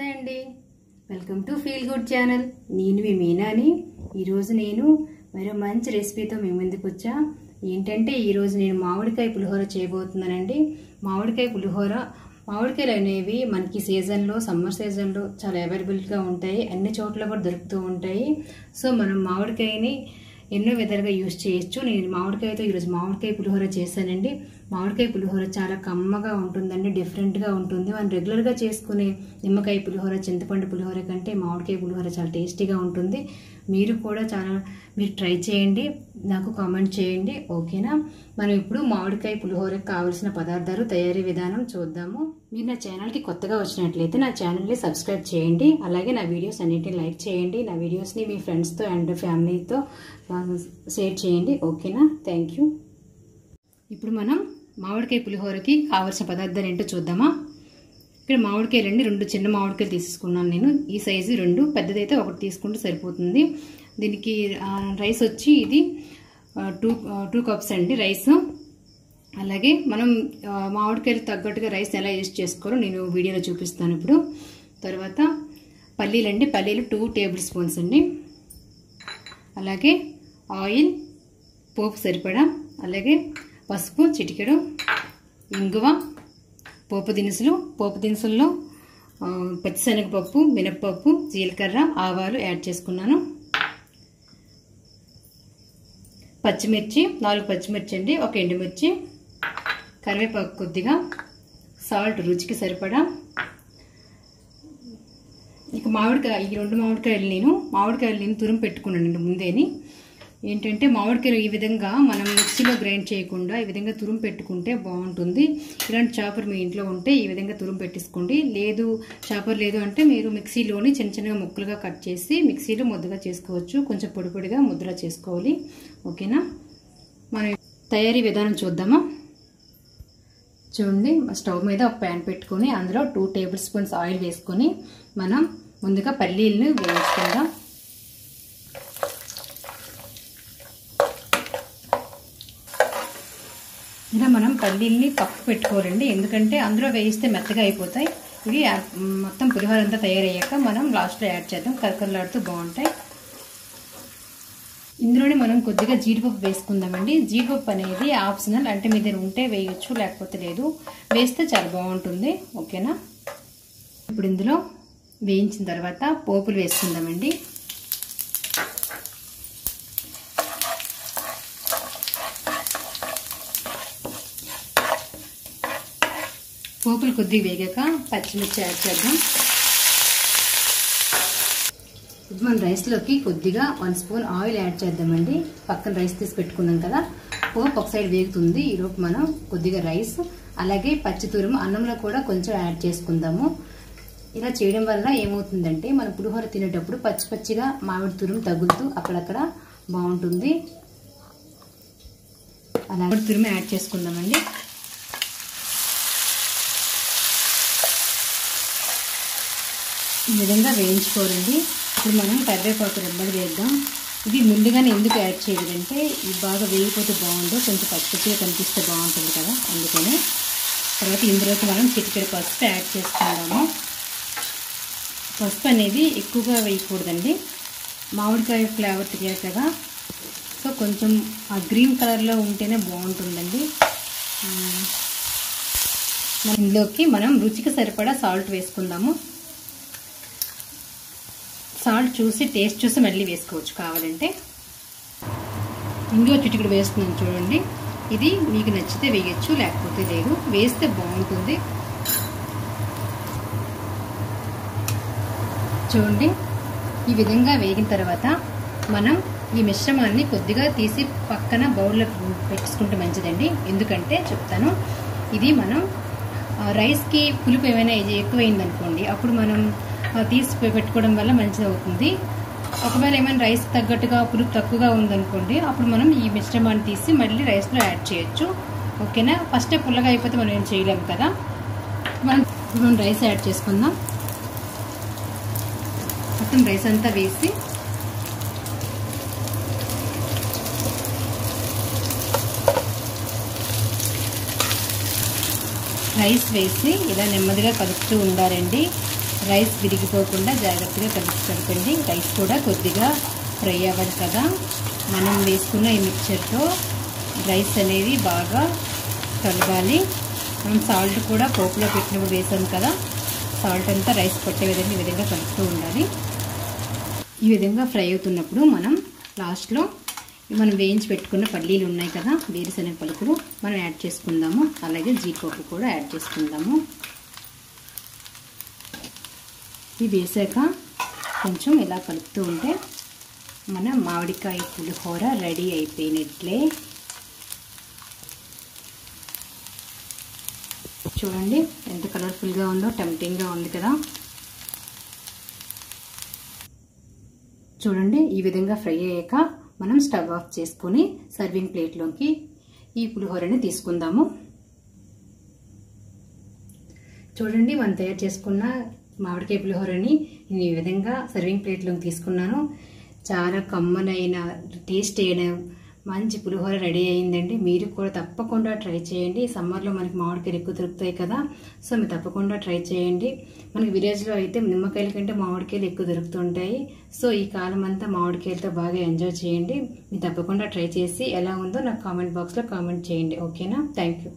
నమస్తే అండి. Welcome to feel good channel నేను మీ మీనాని. ఈరోజు నేను మరో మంచి రెసిపీతో మీ ముందుకు వచ్చా. ఏంటంటే ఈరోజు నేను మామిడికాయ పులిహోర చేయబోతున్నానండి. మామిడికాయ పులిహోర మామిడికాయలు అనేవి మనకి సీజన్లో సమ్మర్ సీజన్లో చాలా అవైలబుల్గా ఉంటాయి. అన్ని చోట్ల కూడా దొరుకుతూ ఉంటాయి. సో మనం మామిడికాయని ఎన్నో విధాలుగా యూజ్ చేయొచ్చు. నేను మామిడికాయతో ఈరోజు మామిడికాయ పులిహోర చేశానండి. మామిడికాయ పులిహోర చాలా కమ్మగా ఉంటుందండి డిఫరెంట్గా ఉంటుంది. మనం రెగ్యులర్గా చేసుకునే నిమ్మకాయ పులిహోర చింతపండు పులిహోర కంటే మామిడికాయ పులిహోర చాలా టేస్టీగా ఉంటుంది. మీరు కూడా చాలా మీరు ట్రై చేయండి నాకు కామెంట్ చేయండి ఓకేనా? మనం ఇప్పుడు మామిడికాయ పులిహోరకు కావాల్సిన పదార్థాలు తయారీ విధానం చూద్దాము. మీరు నా ఛానల్కి కొత్తగా వచ్చినట్లయితే నా ఛానల్ని సబ్స్క్రైబ్ చేయండి. అలాగే నా వీడియోస్ అన్నిటిని లైక్ చేయండి. నా వీడియోస్ని మీ ఫ్రెండ్స్తో అండ్ ఫ్యామిలీతో షేర్ చేయండి. ఓకేనా? Thank you. ఇప్పుడు మనం మామిడికాయ పులిహోరకి కావాల్సిన పదార్థాలు ఏంటో చూద్దామా? ఇక్కడ మామిడికాయలండి రెండు చిన్న మామిడికాయలు తీసుకున్నాను నేను. ఈ సైజు రెండు పెద్దదైతే ఒకటి తీసుకుంటే సరిపోతుంది. దీనికి రైస్ వచ్చి ఇది టూ టూ కప్స్ అండి రైస్. అలాగే మనం మామిడికాయలు తగ్గట్టుగా రైస్ ఎలా యూజ్ చేసుకోవాలో నేను వీడియోలో చూపిస్తాను ఇప్పుడు. తర్వాత పల్లీలండి పల్లీలు టూ టేబుల్ స్పూన్స్ అండి. అలాగే ఆయిల్ పోపు సరిపడా అలాగే పసుపు చిటికెడు ఇంగువ పోపు దినుసులు పోపు దినుసుల్లో పచ్చిశనగపప్పు మినప్పప్పు జీలకర్ర ఆవాలు యాడ్ చేసుకున్నాను. పచ్చిమిర్చి నాలుగు పచ్చిమిర్చి అండి ఒక ఎండుమిర్చి. కరివేపాకు కొద్దిగా సాల్ట్ రుచికి సరిపడా. ఇక మామిడికాయ ఈ రెండు మామిడికాయలు నేను మామిడికాయలు నేను తురుము పెట్టుకున్నాను ముందేని. ఏంటంటే మామిడికాయలు ఈ విధంగా మనం మిక్సీలో గ్రైండ్ చేయకుండా ఈ విధంగా తురుము పెట్టుకుంటే బాగుంటుంది. ఇలాంటి చాపర్ మీ ఇంట్లో ఉంటే ఈ విధంగా తురుము పెట్టేసుకోండి. లేదు చాపర్ లేదు అంటే మీరు మిక్సీలోని చిన్న చిన్నగా ముక్కలుగా కట్ చేసి మిక్సీలో ముద్దగా చేసుకోవచ్చు. కొంచెం పొడి పొడిగా ముద్దలా చేసుకోవాలి. ఓకేనా? మనం తయారీ విధానం చూద్దామా? చూడండి స్టవ్ మీద ఒక ప్యాన్ పెట్టుకొని అందులో టూ టేబుల్ స్పూన్స్ ఆయిల్ వేసుకొని మనం ముందుగా పల్లీలను వేయించుకుందాం. ఇలా మనం పల్లీల్ని పప్పు పెట్టుకోవాలండి. ఎందుకంటే అందులో వేయిస్తే మెత్తగా అయిపోతాయి. ఇవి మొత్తం పులిహోర అంతా తయారయ్యాక మనం లాస్ట్లో యాడ్ చేద్దాం. కరకరలాడుతూ బాగుంటాయి. ఇందులోనే మనం కొద్దిగా జీడిపప్పు వేసుకుందామండి. జీడిపప్పు అనేది ఆప్షనల్. అంటే మీ దగ్గర ఉంటే వేయచ్చు లేకపోతే లేదు. వేస్తే చాలా బాగుంటుంది. ఓకేనా? ఇప్పుడు ఇందులో వేయించిన తర్వాత పోపులు వేసుకుందామండి. పోపులు కొద్దిగా వేగాక పచ్చిమిర్చి యాడ్ చేద్దాం. ఇప్పుడు మనం రైస్లోకి కొద్దిగా వన్ స్పూన్ ఆయిల్ యాడ్ చేద్దామండి. పక్కన రైస్ తీసి పెట్టుకున్నాం కదా. పోపు ఒక సైడ్ వేగుతుంది. ఈలోపు మనం కొద్దిగా రైస్ అలాగే పచ్చి తురుము అన్నంలో కూడా కొంచెం యాడ్ చేసుకుందాము. ఇలా చేయడం వల్ల ఏమవుతుందంటే మనం పులిహోర తినేటప్పుడు పచ్చి పచ్చిగా మామిడి తురుము తగులుతూ అక్కడక్కడ బాగుంటుంది. అలా తురుము యాడ్ చేసుకుందామండి. ఈ విధంగా వేయించుకోరండి ఇప్పుడు మనం కరివేపాకు రెబ్బలు వేద్దాం. ఇది ముందుగానే ఎందుకు యాడ్ చేయాలంటే ఇది బాగా వేగిపోతే బాగుందో కొంచెం పచ్చిగా కనిపిస్తే బాగుంటుంది కదా అందుకని. తర్వాత ఇందులోకి మనం చిటికెడు పసుపు యాడ్ చేసుకుందాము. పసుపు అనేది ఎక్కువగా వేయకూడదండి. మామిడికాయ ఫ్లేవర్ తిరిగారు కదా. సో కొంచెం ఆ గ్రీన్ కలర్లో ఉంటేనే బాగుంటుందండి. ఇందులోకి మనం రుచికి సరిపడా సాల్ట్ వేసుకుందాము. సాల్ట్ చూసి టేస్ట్ చూసి మళ్ళీ వేసుకోవచ్చు కావాలంటే. ఇంకో చిటికడు వేస్తున్నాను చూడండి. ఇది మీకు నచ్చితే వేయచ్చు లేకపోతే లేదు. వేస్తే బాగుంటుంది. చూడండి. ఈ విధంగా వేగిన తర్వాత మనం ఈ మిశ్రమాన్ని కొద్దిగా తీసి పక్కన బౌల్లో పెట్టుకుంటే మంచిదండి. ఎందుకంటే చెప్తాను ఇది మనం రైస్కి పులుపు ఏమైనా ఎక్కువైంది అనుకోండి అప్పుడు మనం తీసి పెట్టుకోవడం వల్ల మంచిది అవుతుంది ఒకవేళ ఏమైనా రైస్ తగ్గట్టుగా పులుపు తక్కువగా ఉందనుకోండి అప్పుడు మనం ఈ మిశ్రమాన్ని తీసి మళ్ళీ రైస్లో యాడ్ చేయొచ్చు. ఓకేనా? ఫస్టే పుల్లగా అయిపోతే మనం ఏం చేయలేము కదా? మనం మనం రైస్ యాడ్ చేసుకుందాం. మొత్తం రైస్ అంతా వేసి రైస్ వేసి ఇలా నెమ్మదిగా కలుపుతూ ఉండాలండి. రైస్ విరిగిపోకుండా జాగ్రత్తగా కలిపి కలపండి రైస్ కూడా కొద్దిగా ఫ్రై అవ్వాలి కదా. మనం వేసుకున్న ఈ మిక్చర్తో రైస్ అనేది బాగా కలగాలి. మనం సాల్ట్ కూడా పోపులో పెట్టినప్పుడు వేసాం కదా. సాల్ట్ అంతా రైస్ పట్టే విధంగా ఈ విధంగా కలుపుతూ ఉండాలి. ఈ విధంగా ఫ్రై అవుతున్నప్పుడు మనం లాస్ట్లో మనం వేయించి పెట్టుకున్న పల్లీలు ఉన్నాయి కదా. వేరుశనగ పలుకులు మనం యాడ్ చేసుకుందాము. అలాగే జీడిపప్పు కూడా యాడ్ చేసుకుందాము. ఇవి వేసాక కొంచెం ఇలా కలుపుతూ ఉంటే మన మామిడికాయ పులిహోర రెడీ అయిపోయినట్లే. చూడండి ఎంత కలర్ఫుల్గా ఉందో టెంప్టింగ్గా ఉంది కదా. చూడండి ఈ విధంగా ఫ్రై అయ్యాక మనం స్టవ్ ఆఫ్ చేసుకొని సర్వింగ్ ప్లేట్లోకి ఈ పులిహోరని తీసుకుందాము. చూడండి మనం తయారు చేసుకున్న మామిడికాయ పులిహోరని నేను ఈ విధంగా సర్వింగ్ ప్లేట్లో తీసుకున్నాను. చాలా కమ్మనైన టేస్ట్ అయిన మంచి పులిహోర రెడీ అయిందండి. మీరు కూడా తప్పకుండా ట్రై చేయండి. సమ్మర్లో మనకి మామిడికాయలు ఎక్కువ దొరుకుతాయి కదా సో మీరు తప్పకుండా ట్రై చేయండి. మనకి విలేజ్లో అయితే నిమ్మకాయల కంటే మామిడికాయలు ఎక్కువ దొరుకుతుంటాయి. సో ఈ కాలం అంతా మామిడికాయలతో బాగా ఎంజాయ్ చేయండి. మీరు తప్పకుండా ట్రై చేసి ఎలా ఉందో నాకు కామెంట్ బాక్స్లో కామెంట్ చేయండి. ఓకేనా థ్యాంక్ యూ